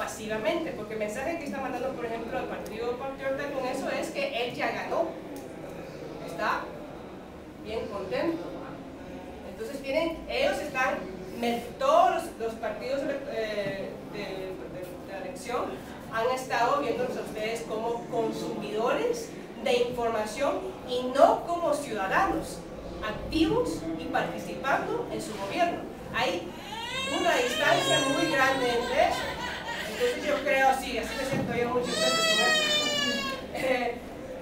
pasivamente, porque el mensaje que está mandando, por ejemplo, el Partido Patriota con eso es que él ya ganó, está bien contento. Entonces tienen, ellos están, todos los, partidos eh, de, la elección han estado viéndolos a ustedes como consumidores de información y no como ciudadanos activos y participando en su gobierno. Hay una distancia muy grande entre eso. Entonces yo creo, sí, así me siento yo muchas veces. Eh,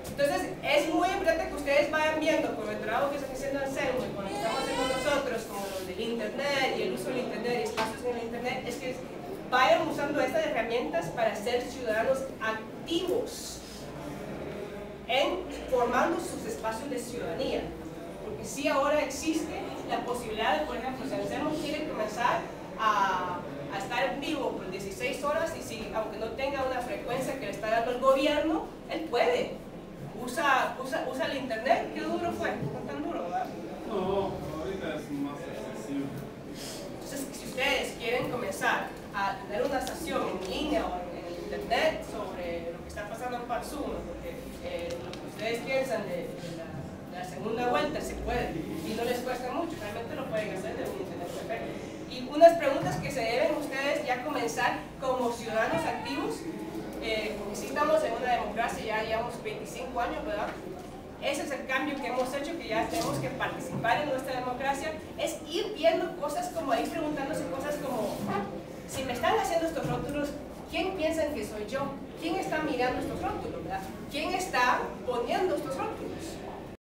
entonces es muy importante que ustedes vayan viendo con el trabajo que están haciendo en CELMO y con lo que estamos haciendo nosotros, como los del Internet y el uso del Internet y espacios en el Internet, es que vayan usando estas herramientas para ser ciudadanos activos en formando sus espacios de ciudadanía. Porque sí ahora existe la posibilidad, de, por ejemplo, si CELMO quiere comenzar a, estar en vivo por 16 horas y si, aunque no tenga una frecuencia que le está dando el gobierno, él puede. Usa, usa, usa el internet, ¿qué duro fue? No tan duro, ¿verdad? No, ahorita es más accesible. Entonces, si ustedes quieren comenzar a tener una sesión en línea o en, el internet sobre lo que está pasando en Parsum, porque eh, lo que ustedes piensan de, la, segunda vuelta se puede y no les cuesta mucho, realmente lo pueden hacer de un internet perfecto y unas preguntas que se deben ustedes ya comenzar como ciudadanos activos, eh, porque si estamos en una democracia, ya llevamos 25 años, ¿verdad? Ese es el cambio que hemos hecho, que ya tenemos que participar en nuestra democracia, es ir viendo cosas como ahí preguntándose cosas como, si me están haciendo estos rótulos, ¿quién piensan que soy yo? ¿Quién está mirando estos rótulos? ¿Quién está poniendo estos rótulos?